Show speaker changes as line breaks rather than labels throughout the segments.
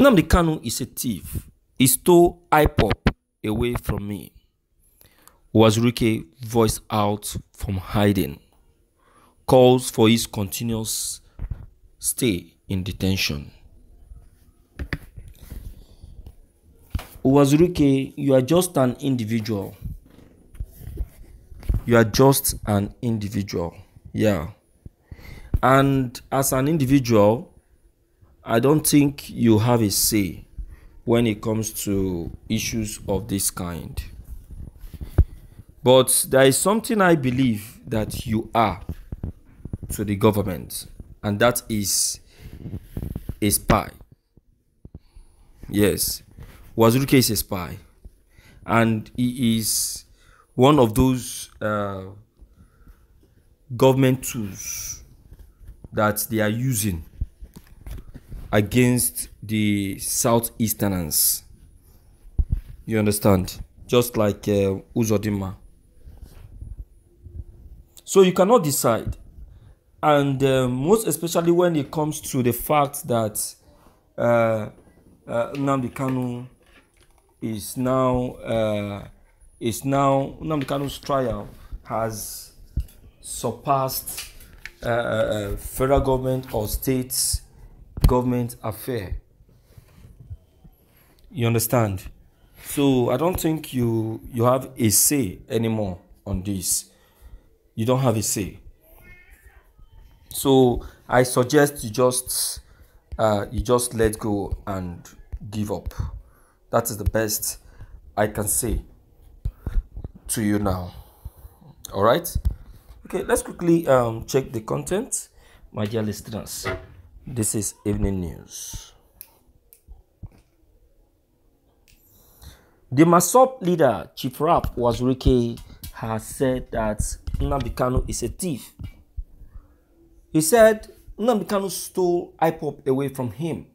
Nnamdi Kanu is a thief. He stole IPOB away from me. Wazirike voiced out from hiding. Calls for his continuous stay in detention. Wazirike, you are just an individual. You are just an individual. Yeah. And as an individual, I don't think you have a say when it comes to issues of this kind. But there is something I believe that you are to the government, and that is a spy. Yes, Wazuruke is a spy, and he is one of those uh, government tools that they are using against the southeasterners. You understand? Just like uh, Uzodimma. So you cannot decide. And uh, most especially when it comes to the fact that uh, uh, Nnamdi Kanu is now uh, is now Nnamdi Kanu's trial has surpassed uh, uh, federal government or states government affair. You understand? So I don't think you you have a say anymore on this. You don't have a say. So I suggest you just uh, you just let go and give up. That is the best I can say to you now. All right. Okay, let's quickly um, check the content, my dear listeners. This is evening news. The MASSOB leader, Chief Ralph Uwazuruike, has said that Nnamdi Kanu is a thief. He said Nnamdi Kanu stole IPOB away from him.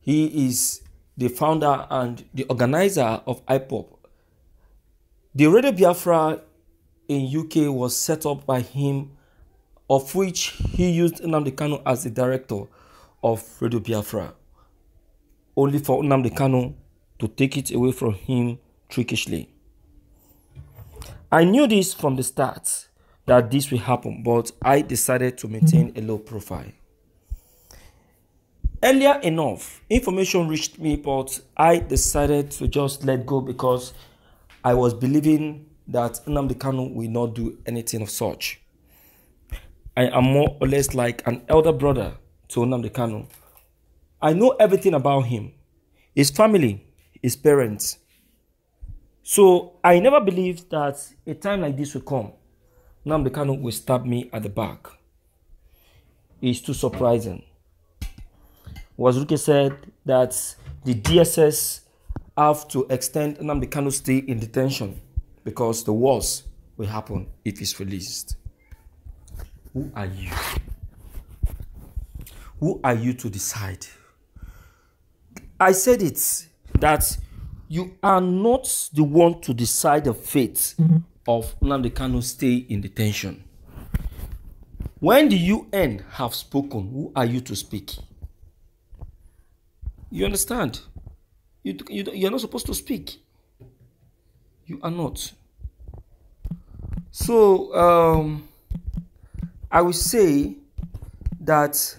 He is the founder and the organizer of IPOB. The Radio Biafra in UK was set up by him, of which he used Nnamdi Kanu as the director of Radio Biafra, only for Nnamdi Kanu to take it away from him trickishly. I knew this from the start that this will happen, but I decided to maintain a low profile. Earlier enough, information reached me, but I decided to just let go because I was believing that Nnamdi Kanu will not do anything of such. I am more or less like an elder brother to Nnamdi Kanu. I know everything about him, his family, his parents. So I never believed that a time like this will come. Nnamdi Kanu will stab me at the back. It's too surprising. Wazuke said that the DSS have to extend Nnamdi Kanu's stay in detention because the worst will happen if he's released. Who are you? Who are you to decide? I said it that you are not the one to decide the fate of Nnamdi Kanu's stay in detention. When the UN have spoken, who are you to speak? You understand? You, you, you're not supposed to speak. You are not. So, um, I will say that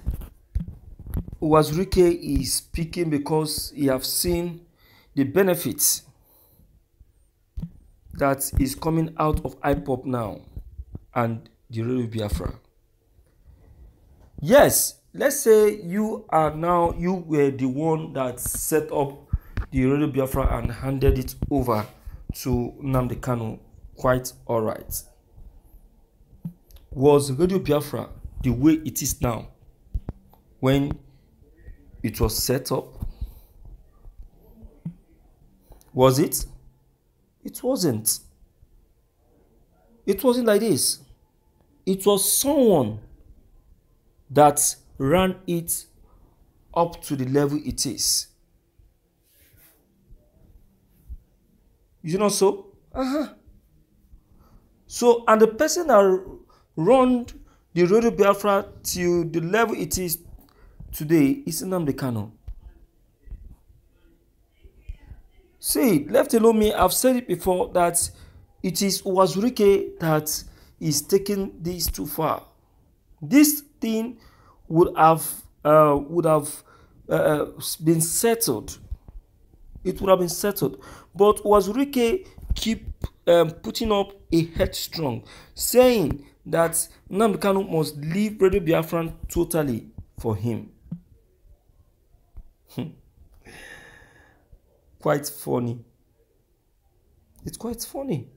Wazurike is speaking because he have seen the benefits that is coming out of IPOB now and the Radio Biafra. Yes, let's say you are now you were the one that set up the Radio Biafra and handed it over to Nnamdi Kanu. Quite all right. Was Radio Biafra the way it is now when it was set up? Was it? It wasn't. It wasn't like this. It was someone that ran it up to the level it is. It not so? Uh-huh. So, and the person that run the road of biafra till the level it is today is nnamdi kanu see left alone me i've said it before that it is uwazurike that is taking this too far. This thing would have uh, would have uh, uh been settled. It would have been settled. But uwazurike keep um, putting up a headstrong saying that Nnamdi must leave Radio Biafran totally for him. Hmm. quite funny. It's quite funny.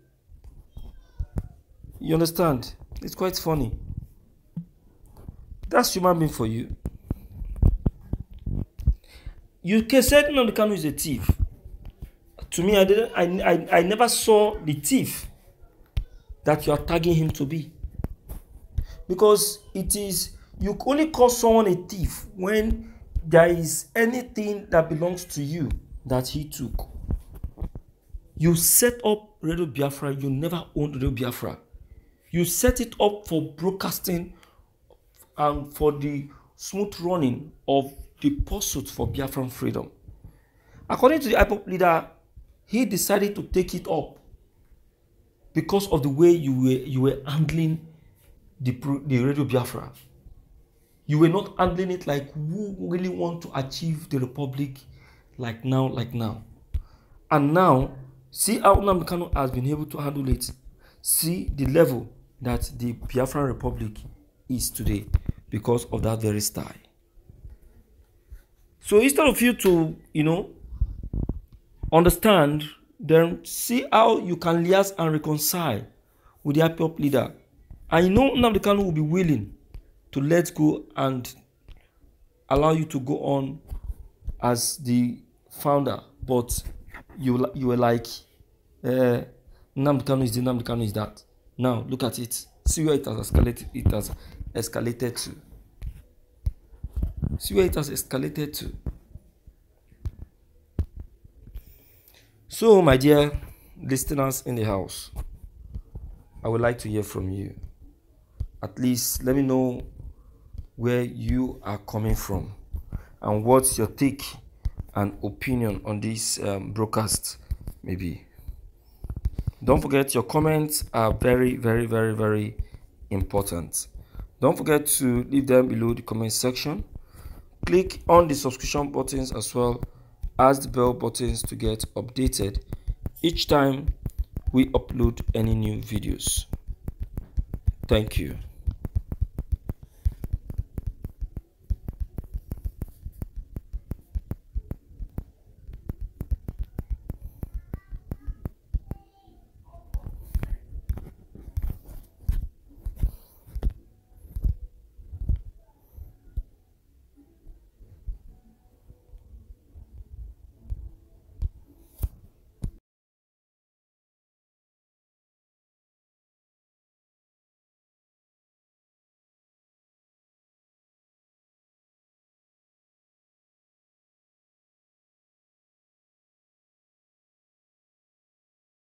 You understand? It's quite funny. That's human being for you. You can say Nnamdi Kanu is a thief. To me, I didn't. I, I, I never saw the thief that you are tagging him to be. Because it is you only call someone a thief when there is anything that belongs to you that he took. You set up Radio Biafra, you never owned Radio Biafra. You set it up for broadcasting and for the smooth running of the pursuit for Biafran freedom. According to the IPOB leader, he decided to take it up because of the way you were you were handling the, the Radio Biafra. You were not handling it like who really want to achieve the republic like now, like now. And now, see how Nnamdi has been able to handle it. See the level that the Biafran Republic is today because of that very style. So instead of you to, you know, understand, then see how you can liaise and reconcile with the IPOB leader. You know Nnamdi Kanu will be willing to let go and allow you to go on as the founder, but you you were like, uh, Nnamdi Kanu is the Nnamdi Kanu is that. Now look at it. See where it has escalated. It has escalated to. See where it has escalated to. So, my dear listeners in the house, I would like to hear from you. At least let me know where you are coming from and what's your take and opinion on this um, broadcast maybe. Don't forget your comments are very very very very important. Don't forget to leave them below the comment section. Click on the subscription buttons as well as the bell buttons to get updated each time we upload any new videos thank you